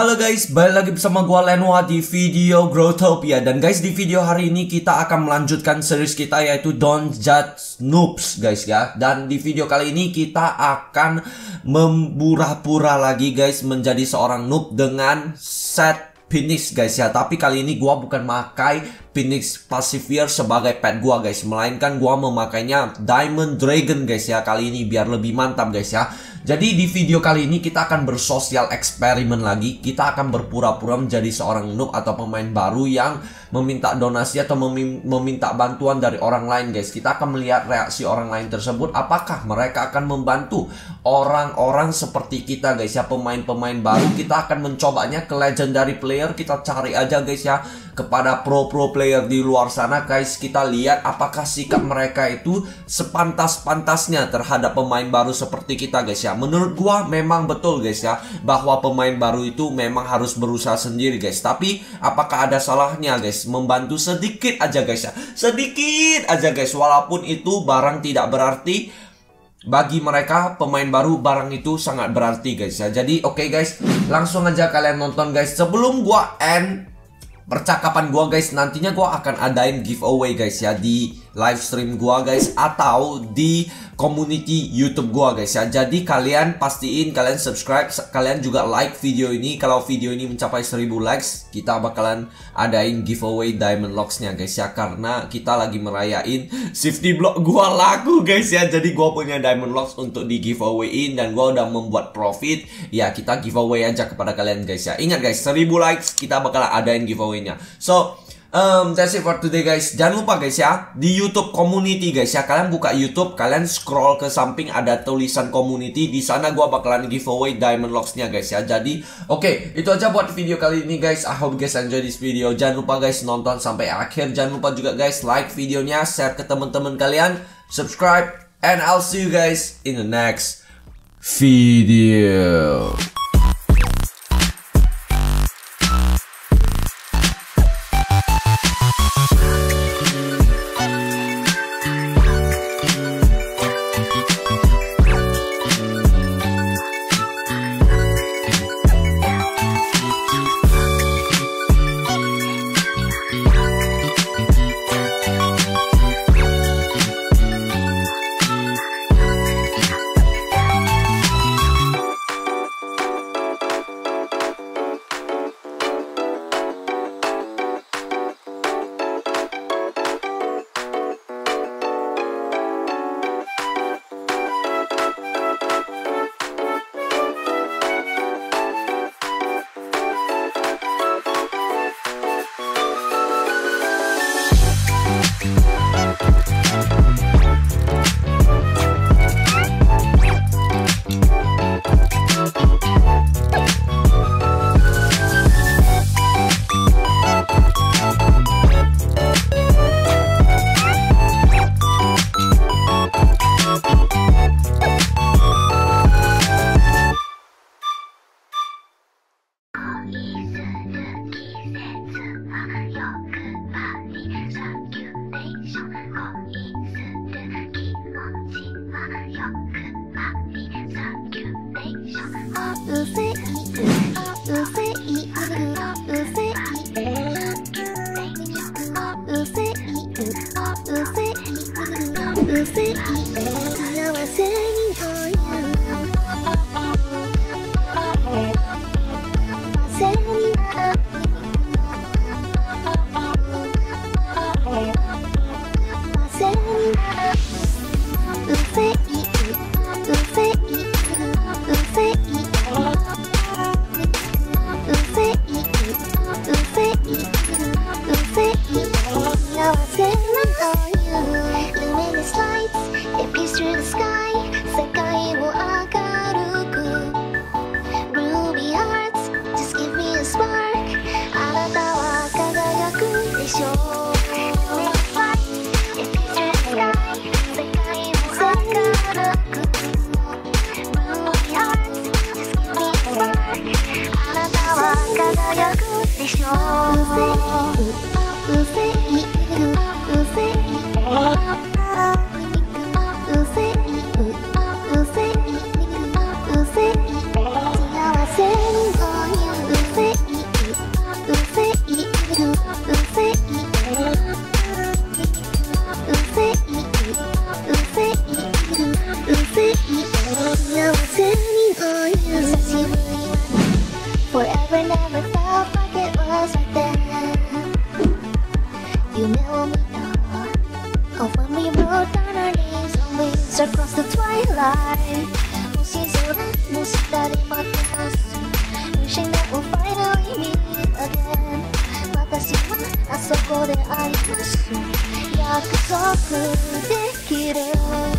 Halo guys, balik lagi bersama gua Lenwa di video Growtopia. Dan guys, di video hari ini kita akan melanjutkan series kita yaitu Don't Judge Noobs guys ya. Dan di video kali ini kita akan memburah-pura lagi guys menjadi seorang noob dengan set Phoenix guys ya. Tapi kali ini gua bukan pakai Phoenix Pacifier sebagai pet gua guys. Melainkan gua memakainya Diamond Dragon guys ya Kali ini. Biar lebih mantap guys ya jadi di video kali ini kita akan bersosial eksperimen lagi. Kita akan berpura-pura menjadi seorang noob atau pemain baru yang meminta donasi atau meminta bantuan dari orang lain guys. Kita akan melihat reaksi orang lain tersebut. Apakah mereka akan membantu orang-orang seperti kita guys ya? Pemain-pemain baru. Kita akan mencobanya ke legendary player. Kita cari aja guys ya kepada pro-pro player di luar sana guys. Kita lihat apakah sikap mereka itu sepantas-pantasnya terhadap pemain baru seperti kita guys ya. Menurut gua memang betul guys ya Bahwa pemain baru itu memang harus berusaha sendiri guys. Tapi apakah ada salahnya guys Membantu sedikit aja guys ya? Sedikit aja guys Walaupun itu barang tidak berarti bagi mereka pemain baru barang itu sangat berarti guys ya. Jadi oke okay guys langsung aja kalian nonton guys. Sebelum gua end percakapan gua guys. Nantinya gua akan adain giveaway guys ya di live stream gua guys atau di community YouTube gua guys ya. Jadi kalian pastiin kalian subscribe, kalian juga like video ini. Kalau video ini mencapai 1000 likes, kita bakalan adain giveaway diamond locks-nya guys ya karena kita lagi merayain safety block gua laku guys ya. Jadi gua punya diamond locks untuk di giveawayin dan gua udah membuat profit. Ya, kita giveaway aja kepada kalian guys ya. Ingat guys, 1000 likes kita bakalan adain giveaway-nya. So, Um, that's it for today guys. Jangan lupa guys ya di YouTube community guys ya. Kalian buka YouTube, kalian scroll ke samping ada tulisan community. Di sana gua bakalan giveaway diamond locks-nya guys ya. Jadi, oke, okay, itu aja buat video kali ini guys. I hope guys enjoy this video. Jangan lupa guys nonton sampai akhir. Jangan lupa juga guys like videonya, share ke teman-teman kalian, subscribe, and I'll see you guys in the next video. perfect. でしょう約束できる。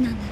なんだっ